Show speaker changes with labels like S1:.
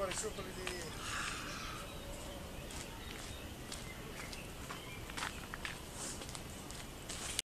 S1: Sono pare scioperi di...